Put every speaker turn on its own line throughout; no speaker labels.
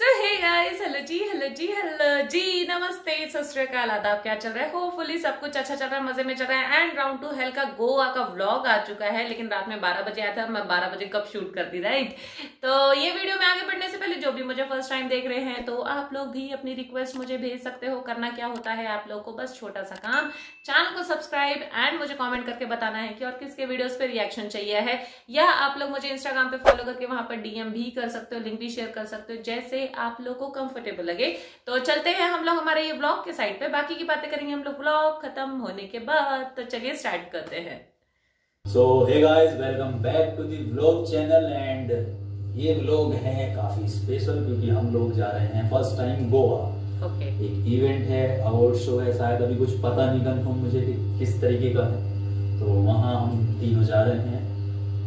So hello जी hello जी hello जी, नमस्ते, सत आदाब क्या चल रहा है? होपफुली सब कुछ अच्छा चल रहा है, मज़े में चल रहा है। एंड राउंड टू हेल का गोवा का व्लॉग आ चुका है, लेकिन रात में 12 बजे आया था, मैं 12 बजे कब शूट कर दी राइट तो ये वीडियो में आगे बढ़ने से पहले, जो भी मुझे फ़र्स्ट टाइम देख रहे हैं तो आप लोग भी अपनी रिक्वेस्ट मुझे भेज सकते हो, करना क्या होता है आप लोग को, बस छोटा सा काम। चैनल को सब्सक्राइब एंड मुझे कॉमेंट करके बताना है कि और किसके वीडियोज़ पे रिएक्शन चाहिए है, या आप लोग मुझे इंस्टाग्राम पे फॉलो करके वहाँ पर डीएम भी कर सकते हो लिंक भी शेयर कर सकते हो, जैसे आप लोग को कंफर्टेबल लगे। तो चलते हैं हम लोग हमारे ये ब्लॉग के साइड पे। बाकी की बातें करेंगे हम लोग ब्लॉग खत्म होने के बाद। तो चलिए स्टार्ट करते हैं।
So hey guys welcome back to the vlog channel and ये व्लॉग है काफ़ी स्पेशल क्योंकि हम लोग जा रहे हैं फ़र्स्ट टाइम गोवा।
ओके
एक इवेंट है अवार्ड शो है शायद अभी कुछ पता नहीं कंफर्म मुझे कि किस तरीके का है। तो वहाँ हम तीनों जा रहे हैं।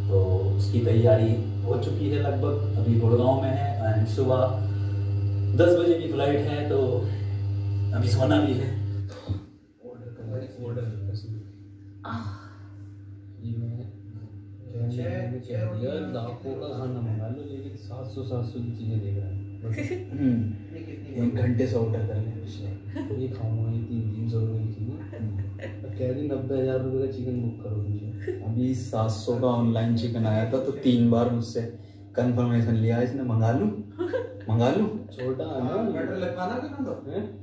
तो उसकी तैयारी हो चुकी है लगभग। अभी गुड़गांव में है एंड सुबह दस बजे की फ़्लाइट है तो अभी सोना भी है।
लाखों का खाना मंगा लो लेकिन सात सौ सात सौ की चीज़ें देख रहे हैं
एक घंटे से ऑर्डर कर लें पिछले।
ये खाऊँगा ये तीन तीन सौ रुपए की चीज़ें कह रही नब्बे हज़ार रुपए का चिकन बुक करो मुझे।
अभी सात सौ का ऑनलाइन चिकन आया था तो तीन बार मुझसे कंफर्मेशन लिया इसने मंगा लूँ? मंगा लूँ?
छोटा है ना?
बटर लगवाना कि ना तो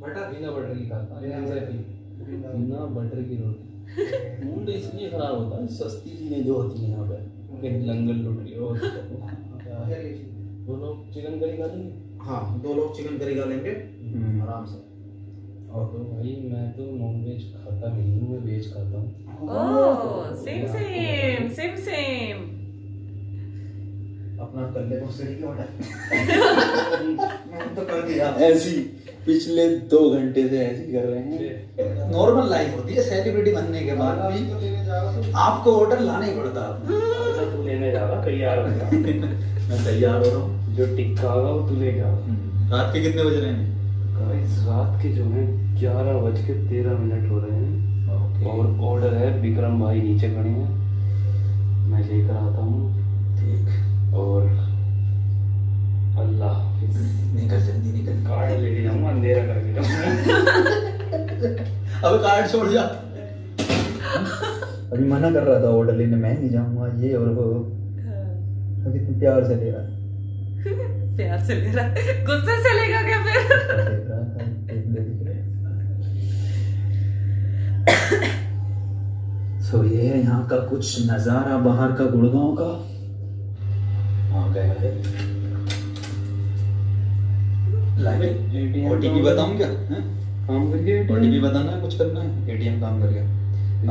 बटर
बिना बटर की खाता बिना बटर की। रोटी। मूड इसलिए खराब होता है सस्ती चीज़ें जो होती हैं यहाँ पे कहीं लंगर लुट रही हो। वो लोग चिकन करी खा लेंगे?
हाँ दो लोग चिकन करी खा लेंगे।
हम्म।
आराम से।
और तो भाई मैं तो नॉन वेज खाता नहीं हूँ मैं वेज खाता हूँ।
Oh same same same same
अपना कर ले वो सीढ़ी की ऑर्डर मैंने तो कर दिया।
ऐसी पिछले दो घंटे से ऐसी कर रहे हैं। नॉर्मल लाइफ होती है सेलिब्रिटी बनने के बाद भी आपको ऑर्डर लाना ही पड़ता है।
तू लेने जाएगा तैयार होगा
मैं तैयार हो रहा हूँ।
जो टिक्का होगा वो तू लेके आओ
रात के कितने बज रहे हैं?
रात के जो है ग्यारह बज के तेरह मिनट हो रहे हैं। और ऑर्डर है विक्रम भाई नीचे खड़े हैं। मैं लेकर आता हूँ।
ठीक।
और अल्लाह
निकल जल्दी निकल।
कार्ड लेके जाऊँगा अंधेरा करके जाऊँगा
अब कार्ड छोड़ जा। अभी मना कर रहा था ऑर्डर लेने मैं नहीं जाऊँगा ये और वो। अभी इतने प्यार से ले रहा है।
प्यार से ले रहा है। गुस्से से लेगा क्या फिर?
ले सो ये है यहाँ का कुछ नज़ारा बाहर का गुड़गांव का। ओटीपी बताऊँ क्या? हैं?
काम करके
ओटीपी बताना है कुछ करना है? एटीएम काम कर गया।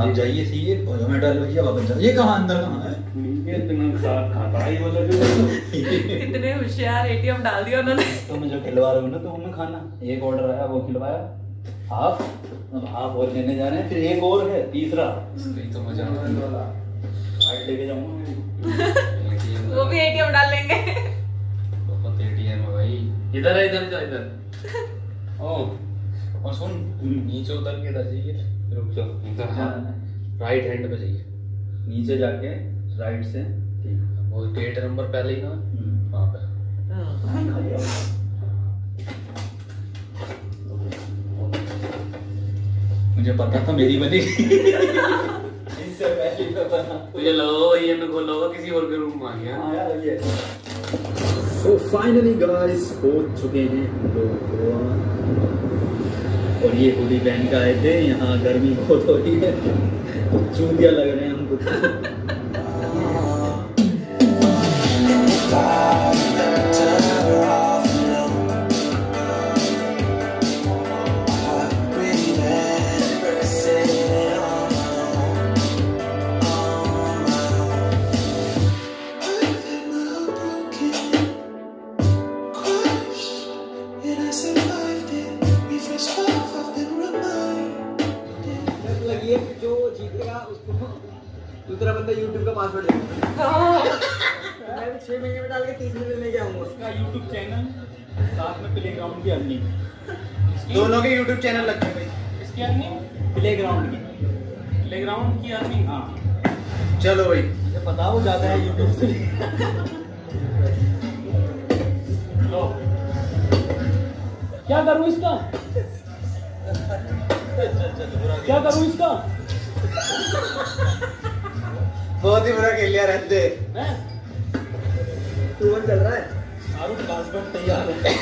आप जाइए सीए और जोमेटो वाले भैया वापस जाओ। ये कहाँ अंदर कहाँ है?
इतना साथ खाता है ये वाला जो।
कितने होशियार एटीएम डाल दिया उन्होंने।
तो मुझे खिलवा रहे हो ना तो हमें खाना। एक ऑर्डर आया वो खिलवाया। हाफ़ अब हाफ़ और लेने जा रहे हैं फिर एक और है तीसरा।
नहीं तो मज़ा
कार्ड लेके जाऊँगा।
वो भी एटीएम डाल लेंगे।
बहुत एटीएम है भाई। इधर है इधर जा इधर। ओ और सुन नीचे उतर के इधर जाइए रुक जाओ। इधर हाँ राइट हैंड पे जाइए
नीचे जाके राइट से ठीक।
वो गेट नंबर पहले ही ना?
हम्म।
वहाँ पे।
मुझे पता था मेरी बनेगी इससे पहले तो बना।
तो ये लो ये मैं खोला होगा किसी और के रूम में आ गया।
हाँ यार ये। तो फाइनली गाइस हो चुके हैं तो और ये होली पहन के आए थे यहाँ गर्मी बहुत हो रही है। चूतिया लग रहे हैं हमको।
बंदा YouTube का पासवर्ड देगा मैं छह महीने में डाल के तीस महीने लेके आऊँगा।
उसका यूट्यूब चैनल साथ में प्लेग्राउंड की अर्निंग।
दोनों के YouTube चैनल लगते हैं भाई।
इसकी अर्निंग?
प्लेग्राउंड की।
प्लेग्राउंड की अर्निंग
हाँ।
चलो भाई।
मुझे पता वो जाता है यूट्यूब से।
लो।
क्या करूँ इसका? क्या करूँ इसका?
बहुत ही बुरा खेल लिया रहते।
हैं?
टू चल रहा है?
शाहरुख पासवर्ड तैयार है।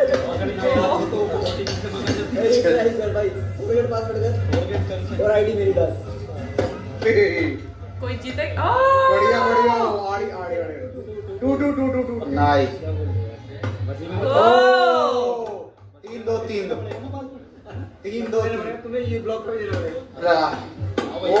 अगर नहीं आया तो OTP से मंगा देते
अरे ट्राई कर भाई फॉरगेट पासवर्ड कर।
फॉरगेट कर सकते।
और आईडी मेरी डाल।
कोई जीते
बढ़िया बढ़िया आड़ी आड़ी आड़ी two two two two two.
Nice तीन दो तीन दो। तीन दो
तुम्हें ये ब्लॉक देना है
ओ!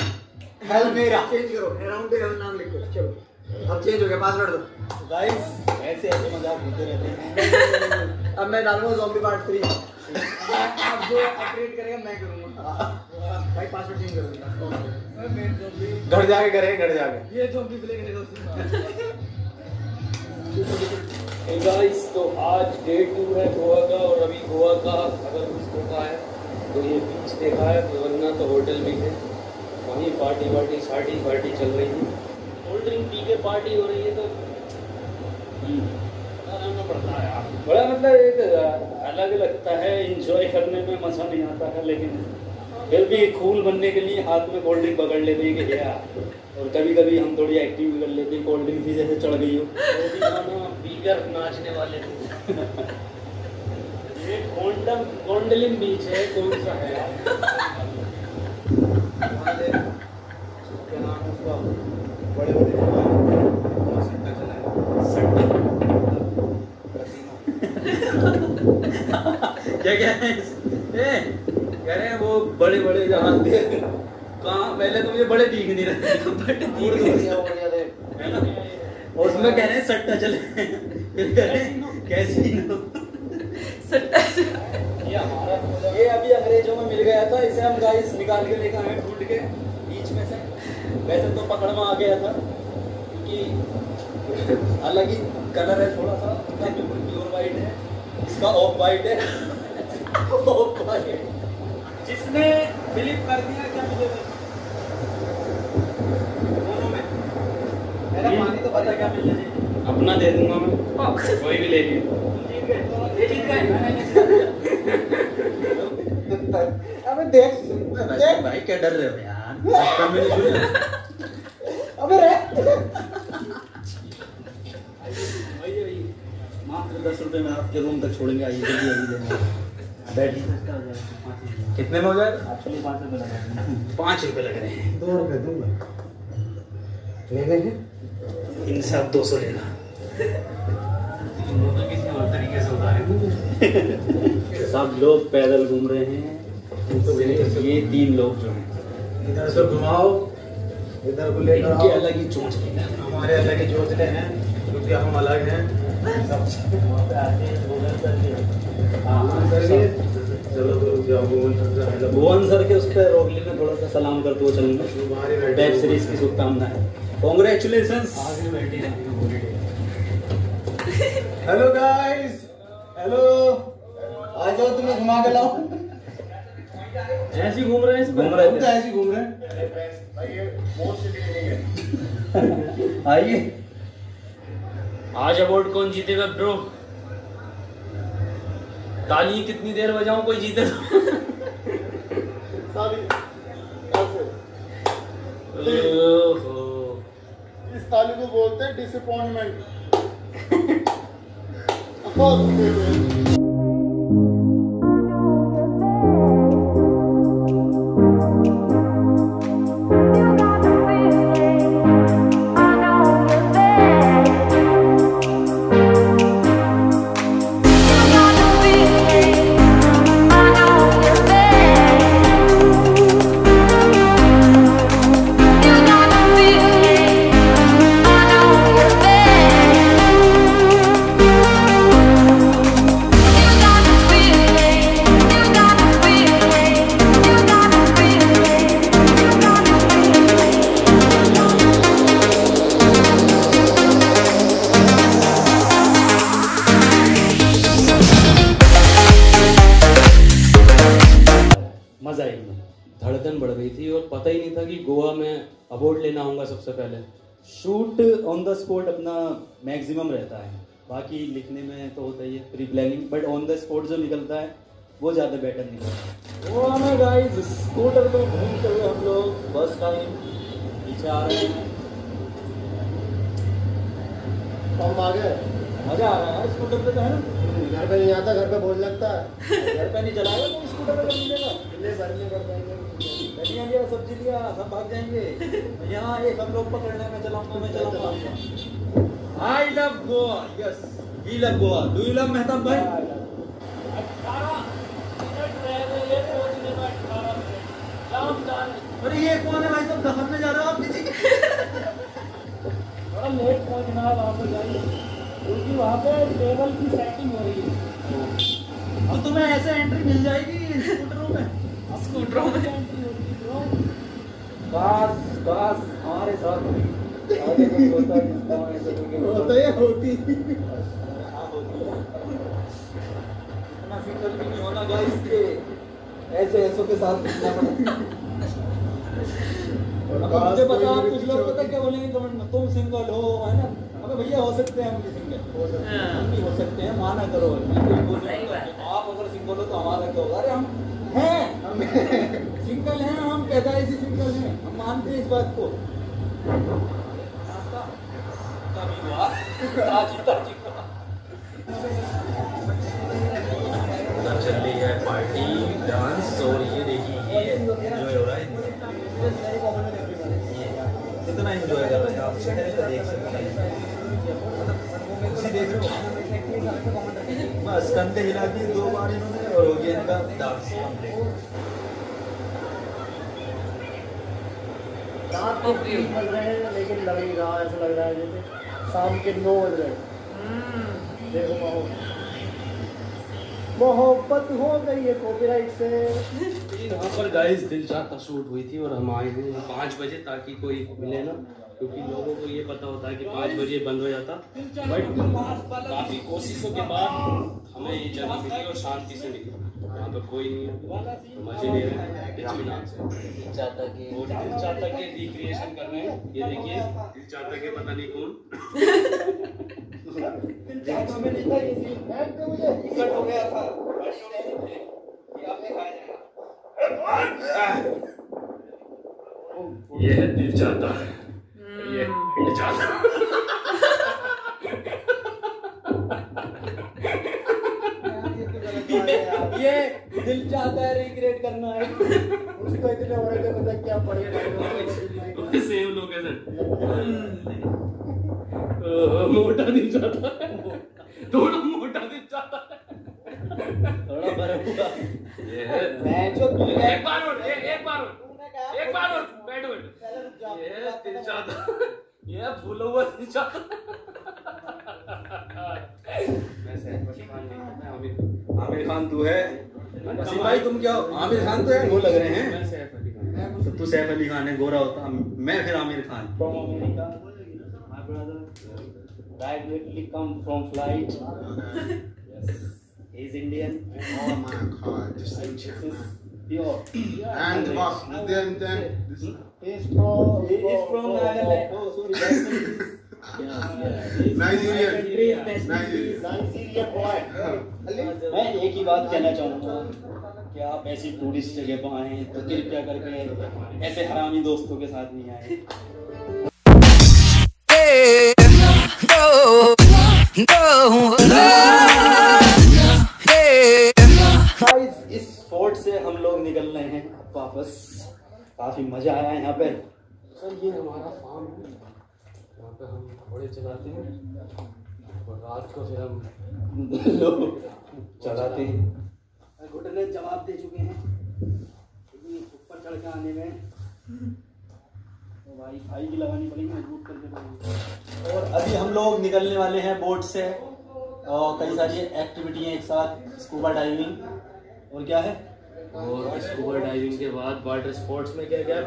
चेंज करो
अराउंड
हेल
नाम लिखो चलो अब चेंज हो गया पासवर्ड दो
गाइस ऐसे ऐसे मज़ाक रहते हैं।
अब मैं डालूँगा ज़ॉम्बी पार्ट 3 अब जो करेगा मैं करूँगा। भाई पासवर्ड चेंज
घर जाके करे घर जाके।
ये ज़ॉम्बी प्ले
तो आज डे टू है गोवा का और अभी गोवा का अगर कुछ होता है तो ये बीच देखा है तो वरना तो होटल भी है। वहीं पार्टी वार्टी शार्टी पार्टी चल रही है। कोल्ड ड्रिंक पी के पार्टी हो रही है तो हम्म, पड़ता है बड़ा मतलब एक अलग लगता है इंजॉय करने में मज़ा नहीं आता है लेकिन फिर भी कूल बनने के लिए हाथ में कोल्ड ड्रिंक पकड़ लेते हैं कि या और कभी कभी हम थोड़ी एक्टिव भी कर लेते हैं कोल्ड ड्रिंक भी जैसे चढ़ गई हो। पीकर नाचने वाले ये कोंडम कोंडलिन बीच है कौन सा है यार
क्या नाम है उसका बड़े बड़े सट्टा चला
क्या क्या है कह रहे हैं वो बड़े बड़े जहाज़ थे। कहाँ? पहले तो मुझे बड़े दिख नहीं रहे। दिख है ना और उसमें कह रहे हैं सट्टा चले। फिर कह रहे हैं कैसीनो।
सट्टा
ये हमारा ये अभी अंग्रेज़ों में मिल गया था इसे हम गाइस निकाल के लेकर आए ढूंढ के। वैसे तो पकड़ में आ गया था क्योंकि अलग ही कलर है थोड़ा सा इसका बिल्कुल प्योर वाइट है इसका ऑफ़ वाइट है ऑफ़ वाइट जिसने फिलिप कर दिया क्या मिलेगा दोनों में। मेरा पानी तो पता क्या मिलने चाहिए अपना दे दूँगा मैं। कोई भी ले लियो। मैंने
अबे देख देख
भाई क्या डर रहे हो यार?
अबे रे
मात्र दस रुपए में आपके रूम तक छोड़ेंगे आइए जल्दी बैठिए कितने में हो जाए एक्चुअली पाँच रुपये लगा पाँच रुपये लग रहे हैं
दो रुपए दूँगा लेंगे
इनसे आप दो सौ लेना सब लोग पैदल घूम रहे हैं ये तीन लोग जो हैं
इधर से घुमाओ इधर को लेकर आओ।
अलग ही चोंच
हमारे अलग ही जोतले हैं क्योंकि हम अलग हैं। चलो तो भुवन सर
भुवन के उस पर रोक लेना थोड़ा सा सलाम करते हुए चलूँगा वेब सीरीज़ की शुभकामनाएँ। कॉन्ग्रेचुलेशन
हेलो गाइस हेलो आ जाओ तुम्हें घुमा के लाओ।
ऐसे घूम रहे हैं घूम रहे
हम तो
थे
ऐसे ही घूम रहे हैं।
आइए। आज अवार्ड कौन जीतेगा ब्रो ताली कितनी देर बजाऊं कोई जीते तो?
इस ताली को बोलते हैं डिसअपॉइंटमेंट
था कि गोवा में अवार्ड लेना होगा सबसे पहले।
शूट ऑन द स्पॉट अपना मैक्सिमम रहता है। बाकी लिखने में तो होता ही है pre planning but on the spot जो निकलता है वो ज़्यादा बेटर निकलता है।
गोवा में गाइस स्कूटर पे घूमते हुए हम लोग बस टाइम पीछे आ रहे हैं।
हम आ गए
मज़ा आ रहा है स्कूटर पे तो है ना?
घर पे नहीं आता घर पे बोझ लगता है।
घर पे नहीं चलाएगा तो स्कूटर पे मिलेगा लिया सब्ज़ी लिया सब भाग जाएँगे। यहाँ ये सब लोग पकड़ने में चलाऊँगा मैं चलाऊँगा। I love Goa yes we love Goa do you love Mehtab भाई? अरे ये कौन है भाई सब दफन में जा रहे हो आप किसी?
थोड़ा लेट पहुँचना है वहाँ पर जाइए क्योंकि वहाँ पे टेबल की सेटिंग हो रही है।
अब तुम्हें ऐसे एंट्री मिल जाएगी स्कूटरों में।
स्कूटरों में।
है।
काश काश हमारे साथ होता
है होती
हाँ, होती है। इतना सिंगल भी नहीं होना गाइस के ऐसे ऐसों के साथ मुझे पता आप कुछ लोग पता क्या बोलेंगे कमेंट में? तुम सिंगल हो है ना? अबे भैया हो सकते हैं हम भी सिंगल हम भी हो सकते हैं माना करो।
बात है।
आप अगर सिंगल हो तो हमारा क्या होगा? अरे हम हैं। सिंगल हैं हम। पैदाइशी सिंगल हैं हम मानते हैं इस बात को।
उधर चल है पार्टी, डांस, और ये देखिए, ये एंजॉय हो रहा है। कितना एंजॉय कर रहे हैं आप देख सकते हैं। देख। बस कंधे हिला दिए, दो बार इन्होंने, और हो गया इनका डांस कंप्लीट
रात के तीन रहे हैं लेकिन लग नहीं रहा ऐसा लग रहा है जैसे शाम के नौ बज रहे
हम्म,
देखो माहौल। मोहब्बत हो गई है कॉपीराइट से।
यहाँ पर गाइस दिल चाहता शूट हुई थी और हम आए हैं पाँच बजे ताकि कोई मिले ना क्योंकि लोगों को ये पता होता है कि पाँच बजे बंद हो जाता। बट काफ़ी कोशिशों के बाद हमें ये जगह मिली और शांति से निकली। यहाँ कोई नहीं है। तो मज़े ले रहे हैं। दिल चाहता के वो दिल चाहता के रिक्रिएशन कर रहे हैं। ये देखिए दिल चाहता के पता नहीं कौन।
हमें नहीं था ये सीन बैठ के मुझे
टिकट हो गया था। गाड़ियों में ये आपने खाया ये है दिल चाहता है। ये दिल चाहता ये दिल चाहता है रिक्रिएट करना है।
उसको इतने हो रहे थे पता क्या पड़ेगा
सेम लोकेशन मोटा दिल चाहता है। थोड़ा मोटा दिल चाहता है। थोड़ा बर्फ़ हुआ। ये है।
मैं जो
एक बार और एक एक बार और। एक बार और बैठ बैठ। ये दिल चाहता ये फूला हुआ दिल चाहता मैं सैफ अली खान नहीं हूँ, मैं आमिर
आमिर खान तू है भाई तुम क्या आमिर खान तो है वो लग रहे हैं तो तू सैफ अली खान है गोरा होता मैं फिर Aamir Khan
directly come from flight. yes, he's Indian.
Oh my god, this thing chat, man.
Pure.
And what? Then, then, this,
He's from.
He is from Nagaland. Oh, sorry.
मैं एक ही बात कहना चाहूँगा कि आप ऐसी टूरिस्ट जगह पर आए तो कृपया करके ऐसे हरामी दोस्तों के साथ नहीं आए। इस फोर्ट से हम लोग निकल रहे हैं वापस। काफ़ी मज़ा आया यहाँ पे। सर ये हमारा फार्म है। यहाँ पे हम घोड़े चलाते हैं और रात को फिर हम लोग चलाते हैं। घुटने जवाब दे चुके हैं। क्योंकि ऊपर चढ़ के आने में। तो भाई भाई की लगानी पड़ेगी मज़बूत करके पड़ेगी
और अभी हम लोग निकलने वाले हैं बोट से। और कई सारी एक्टिविटी हैं एक साथ स्कूबा डाइविंग और क्या है?
और स्कूबा डाइविंग के बाद वाटर स्पोर्ट्स में क्या क्या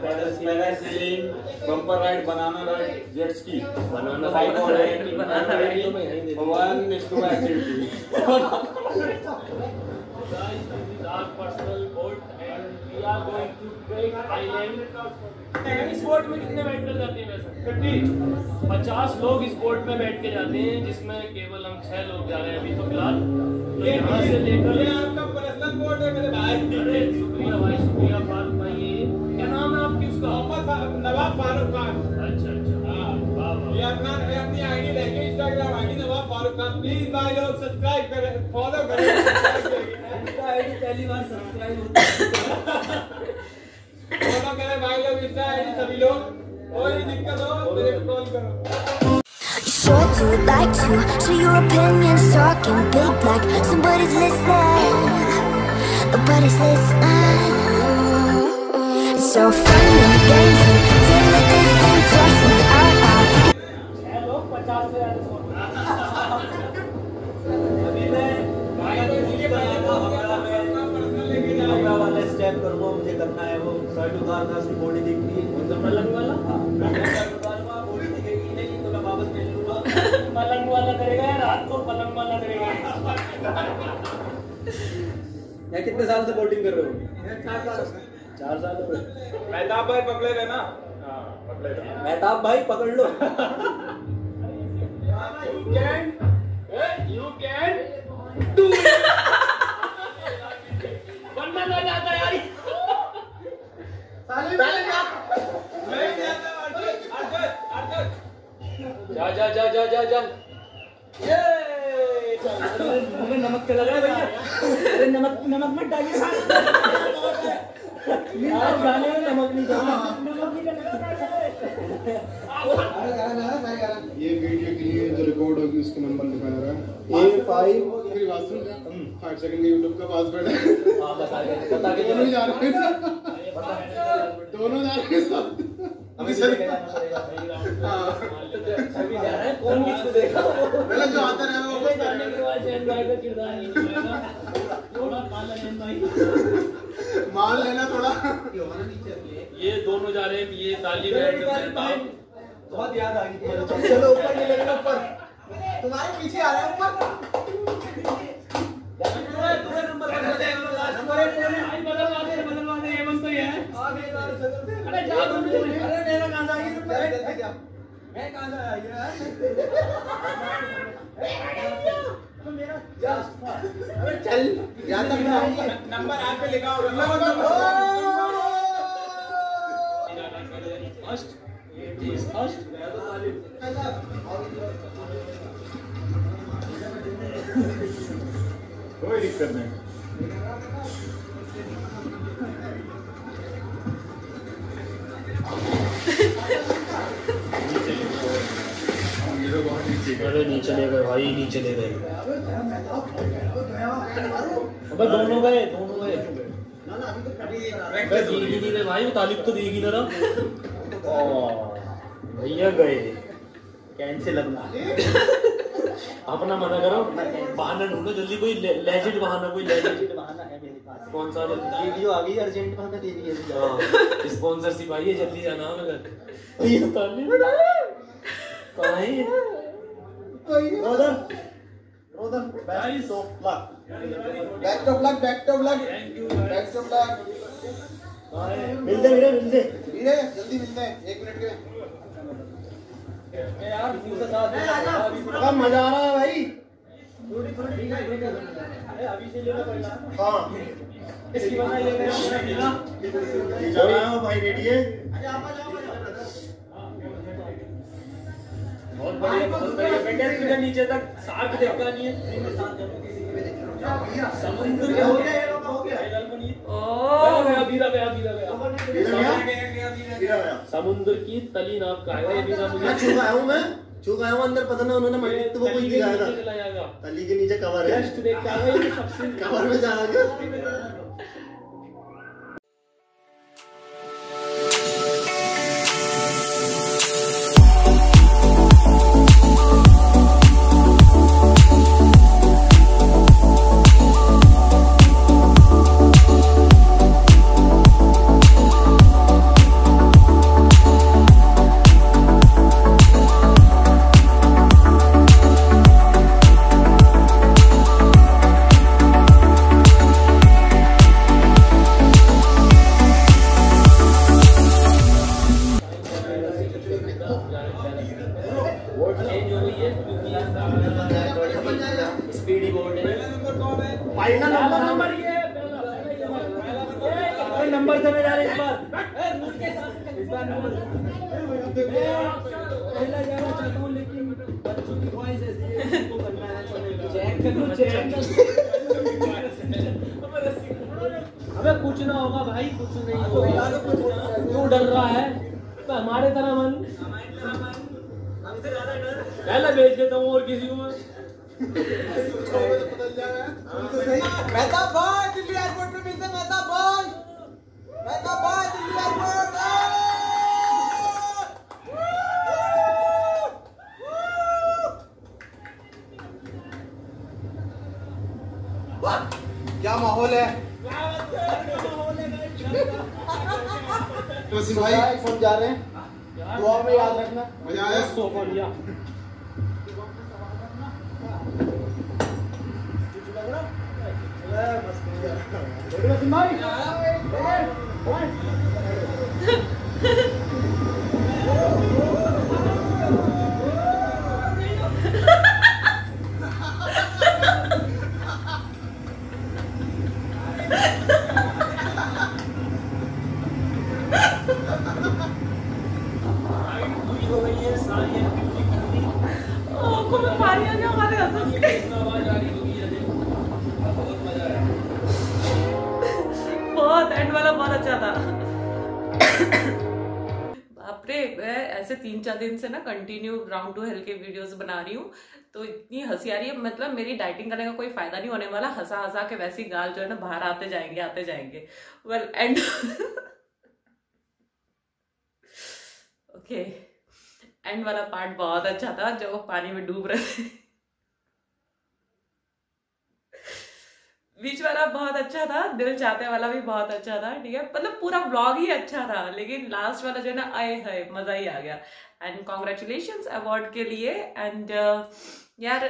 bumper ride banana ride jet ski
banana.
One scuba activity
our personal boat and we are going to take
boat में कितने बैठ कर जाते हैं फिफ्टी। पचास लोग इस बोट में बैठ के जाते हैं जिसमें केवल हम छह लोग जा रहे हैं अभी तो फ़िलहाल। तो यहाँ से लेकर
आपका पर्सनल मेरे भाई।
अरे शुक्रिया भाई शुक्रिया फारूक भाई ये क्या नाम है आपकी? उसका
मोहम्मद नवाब फारूक खान।
अच्छा अच्छा।
हाँ।
वाह वाह
ये अपना ये अपनी आईडी देंगे Instagram ID Nawab Farooq Khan. Please भाई लोग सब्सक्राइब करें फॉलो करें।
आईडी पहली बार सब्सक्राइब होता
फॉलो करें भाई लोग इंस्टा आईडी सभी लोग। कोई दिक्कत हो मेरे को कॉल करो।
Sure to like to share your opinions, talking big like somebody's listening. Nobody's listening. It's so fun and games until it isn't. Trust me,
वाला स्टेप करूँगा मुझे करना है वो शर्ट उतारना उसकी बॉडी दिखती है
तो मलंग वाला
हाँ, शर्ट उतारूँगा बॉडी दिखेगी नहीं मैं वापस पहन लूँगा
मलंग वाला करेगा या रात को पलंग वाला करेगा
या कितने साल से बोटिंग कर रहे हो? चार साल। हो गए
मेहताब भाई पकड़े गए ना? हाँ पकड़े गए।
मेहताब भाई पकड़ लो।
You can do it. वरना ना जाता यार जा जा जा जा जा। जा
हमें नमक चला गया भैया अरे नमक नमक मत डालिए गाने में नमक नहीं डालना नमक नहीं डालना
ये वीडियो के लिए जो रिकॉर्ड होगी उसके नंबर जा रहा है।
ए फाइव
मेरी बात सुन फाइव सेकंड का यूट्यूब का पासवर्ड है
हाँ बता के
दोनों जा रहे दोनों जा रहे साथ।
अभी से लेके जाना पड़ेगा
हाँ।
अभी जा रहा है कौन किसको देखा?
पहले जो आता रहे वो
पहले जाने के बाद जैन भाई का किरदार नहीं थोड़ा काला जैन भाई।
मान लेना थोड़ा।
ये दोनों जा रहे हैं ये ताली
बहुत याद आ गई। चलो ऊपर ले लेना ऊपर। तुम्हारे पीछे आ रहा है ऊपर
बदलवा दे बदलवा दे ये बंद तो ये है अरे जा दोनों जने।
अरे मेरा कहाँ से आ गया मैं कहाँ से आ गया अरे चल यहाँ तक मैं
नंबर आप पे लिखा होगा।
फ़र्स्ट इज़ फ़र्स्ट
कोई दिक्कत नहीं।
अरे नहीं चलेगा भाई नहीं चलेगा अबे दोनों गए दोनों गए। देगी नहीं रे भाई वो तालिब तो देगी ना भैया गए।
कैंसिल अपना।
अपना मना करो। बहाना ढूंढो जल्दी कोई लेजिट बहाना कोई लेजिट
बहाना है मेरे पास
कौन सा
वीडियो आ गई अर्जेंट में हमें दे दी है
स्पॉन्सरशिप आई है जल्दी जाना हमें घर। तालिब कहाँ है
रोदन रोदन
भाई so
back to block back to block back to block
मिलते मेरे मिलते।
धीरे जल्दी मिलते हैं। एक मिनट के।
यार मुझसे साथ
अब मज़ा आ रहा है भाई।
अभी से लेना पड़ेगा
हाँ।
इसकी वजह ये मेरा
हूँ भाई रेडी है
बढ़िया बहुत बढ़िया नीचे तक नहीं है समुद्र के हो गया हो गया।
ओ।
गया बीरा गया बीरा गया।
गिरा गया?
समुद्र की तली नाप का है मुझे।
छू आया हूँ मैं छू आया हूँ अंदर पता ना उन्होंने
ये
मंडी तो वो कुछ दिखाया था। तली के नीचे कवर है।
जस्ट देख के आया ये सबसे।
कवर में जा
अबे कुछ ना होगा भाई कुछ नहीं होगा। क्यों डर रहा है? तो हमारे तरह मन। पहले भेज देता हूँ और किसी को। मैं
मेहता दिल्ली एयरपोर्ट पे मिलते हैं, मेहता भाई दिल्ली एयरपोर्ट
क्या माहौल है? वसीम भाई
फ़ोन जा रहे हैं। दुआ में याद रखना।
मज़ा आया।
सोफा लिया
आँखों दिन से ना कंटिन्यू राउंड टू हेल्थ के वीडियोस बना रही हूँ। तो इतनी हँसी आ रही है मतलब मेरी डाइटिंग करने का कोई फ़ायदा नहीं होने वाला। हंसा हंसा के वैसी गाल जो है ना बाहर आते जाएँगे आते जाएँगे। वेल एंड ओके एंड वाला पार्ट बहुत अच्छा था, जब वो पानी में डूब रहे थे। बीच वाला बहुत अच्छा था, दिल चाहते वाला भी बहुत अच्छा था, ठीक है? मतलब पूरा ब्लॉग ही अच्छा था, लेकिन लास्ट वाला जो है ना, आए है मज़ा ही आ गया। एंड कॉन्ग्रेचुलेशन अवार्ड के लिए एंड यार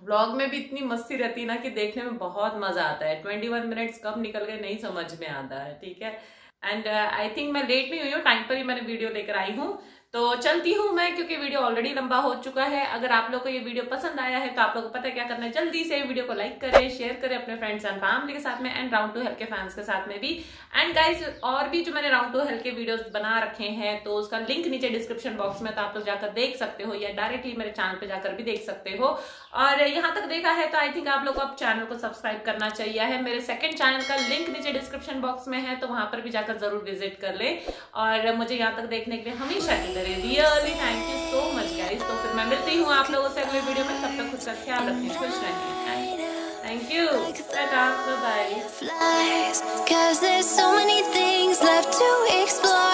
व्लॉग में भी इतनी मस्ती रहती है ना कि देखने में बहुत मज़ा आता है। ट्वेंटी वन मिनट्स कब निकल गए, नहीं समझ में आता है, ठीक है? एंड आई थिंक मैं लेट नहीं हुई हूँ टाइम पर ही मैंने वीडियो लेकर आई हूँ। तो चलती हूँ मैं, क्योंकि वीडियो ऑलरेडी लंबा हो चुका है। अगर आप लोग को ये वीडियो पसंद आया है तो आप लोग को पता है क्या करना है। जल्दी से वीडियो को लाइक करें शेयर करें अपने फ्रेंड्स एंड फैमिली के साथ में एंड राउंड टू हेल्थ के फैंस के साथ में भी। एंड गाइस और भी जो मैंने राउंड टू हेल्थ के वीडियोस बना रखे हैं तो उसका लिंक नीचे डिस्क्रिप्शन बॉक्स में तो आप लोग जाकर देख सकते हो, या डायरेक्टली मेरे चैनल पर जाकर भी देख सकते हो। और यहाँ तक देखा है तो आई थिंक आप लोग को अब चैनल को सब्सक्राइब करना चाहिए है। मेरे सेकंड चैनल का लिंक नीचे डिस्क्रिप्शन बॉक्स में है तो वहाँ पर भी जाकर ज़रूर विज़िट कर ले। और मुझे यहाँ तक देखने के लिए हमेशा की तरह really thank you so much guys तो फिर मैं मिलती हूँ आप लोगों से अगले वीडियो में। तब तक खुद का ख्याल रखें। खुश रहें thank you tata bye
flies, Cause there's so many things left to explore.